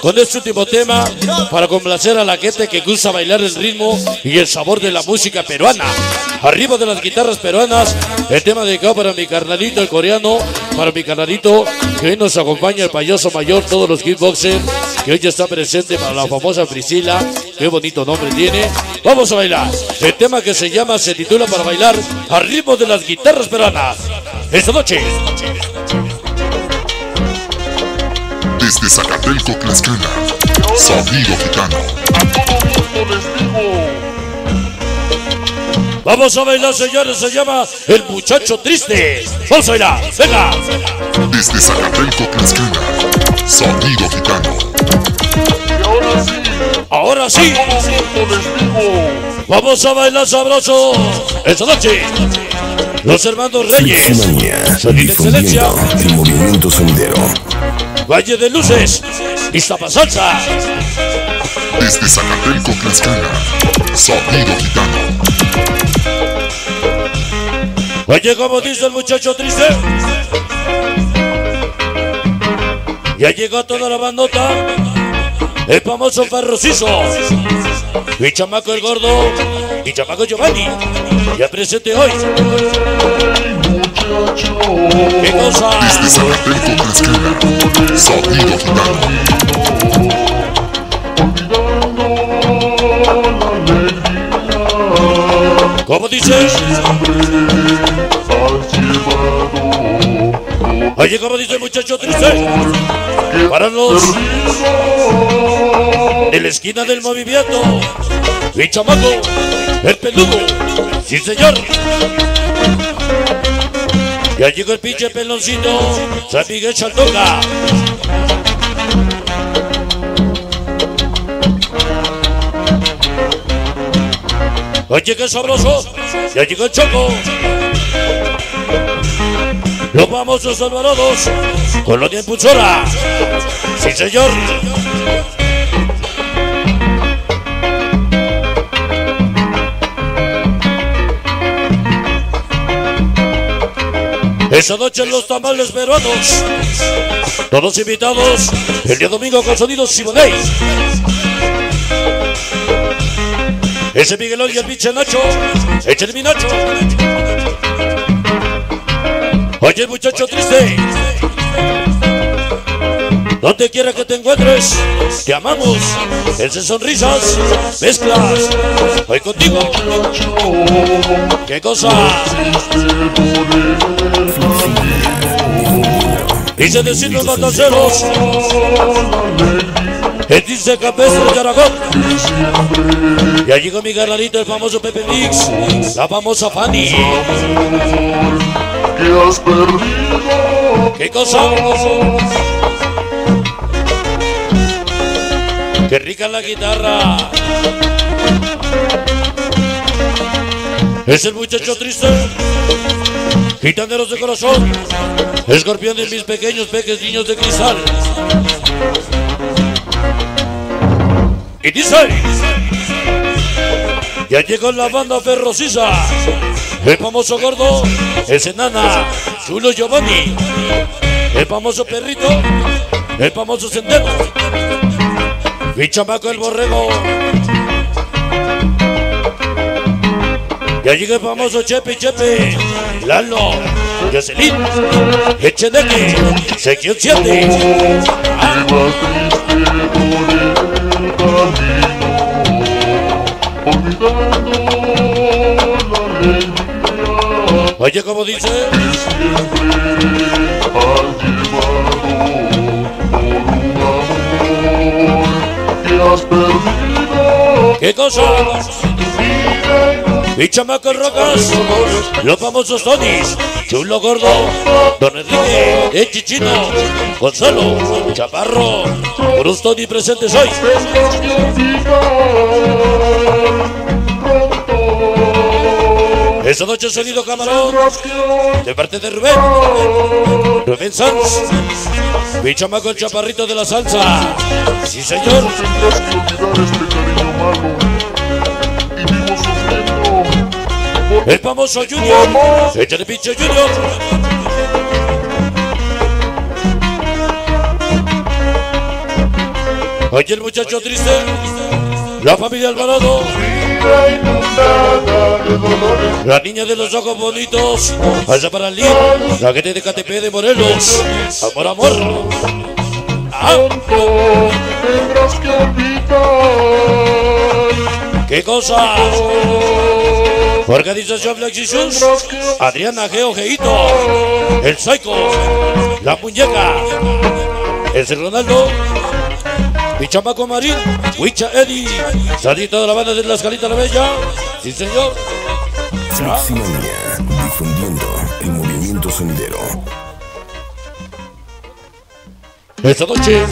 con este último tema para complacer a la gente que gusta bailar el ritmo y el sabor de la música peruana. Arriba de las guitarras peruanas, el tema dedicado para mi carnalito, el coreano, para mi carnalito, que hoy nos acompaña el payaso mayor, todos los kickboxers, que hoy ya está presente para la famosa Priscila. Qué bonito nombre tiene. Vamos a bailar. El tema que se llama, se titula para bailar ritmo de las guitarras peruanas. Esta noche. Desde Zacatelco, Tlaxcala, Sonido Gitano. Vamos a bailar, señores. Se llama El Muchacho Triste. Vamos a bailar. Venga. Desde Zacatelco, Tlaxcala, Sonido Gitano. Ahora sí. Vamos a bailar sabroso. Esta noche. Los hermanos Reyes. Sonido Excelencia. el movimiento sonidero. Valle de Luces. Iztapa Salsa. Desde Zacatelco, Tlaxcala, Sonido Gitano. Oye, como dice el muchacho triste. Ya llegó toda la bandota. El famoso Ferrociso. Mi chamaco el gordo. Mi chamaco Giovanni. Ya presente hoy. ¿Qué cosa? Desde Zacatelco, Sonido Gitano. ¿Cómo dices? Oye, como dice el muchacho triste. Para los de la esquina del movimiento. Mi chamaco, el peludo. Sí, señor. Ya llegó el pinche peloncito. San Miguel Chaltoca. Oye, qué sabroso. Ya llegó el choco. Los famosos Alvarados. Colonia Impulsora. Sí, señor. Esa noche los tamales peruanos. Todos invitados. El día domingo con sonidos Simonei. Ese Miguelón y el pinche Nacho. Échale mi Nacho. Oye, muchacho triste. Donde quiera que te encuentres, te amamos. Ese sonrisas, mezclas. Hoy contigo. ¿Qué cosa? Dice decir los mataceros. Él dice Campestre de Aragón. Ya llegó mi garnalito, el famoso Pepe Mix. La famosa Fanny. Has perdido. ¿Qué cosa? Qué rica la guitarra. Es el muchacho triste. Gitaneros de corazón. Escorpión de mis pequeños peques niños de cristal. Y dice. Ya llegó la banda ferrocisa. El famoso gordo. Es enana. Chulo Giovanni. El famoso perrito. El famoso sendero. Mi chamaco el borrego. Ya llega el famoso Chepe Chepe. Lalo. Jocelyn. Echeneque. Sección 7. Ah, Oye, como dice. Chamaco en rocas. Los famosos Tonis. Chulo gordo. Don Enrique. El Chichino. Gonzalo. Chaparro. Puros Tony presentes hoy. Esta noche sonido camarón. De parte de Rubén. Rubén Sanz. Mi chamaco el chaparrito de la salsa. Sí, señor. El famoso Junior. Échale pinche Junior. Oye el muchacho triste, la familia Alvarado, de la niña de los ojos bonitos, allá para Lin, la gente de KTP de Morelos, amor, amor. Ah. ¿Qué cosa? Organización que Adriana Geo Geito, el Psycho, la muñeca, ese Ronaldo, mi chamaco Marín, Huicha Eddie, salí toda la banda de la Escalita la Bella, sí señor. Fleximania, difundiendo el movimiento sendero. Esta noche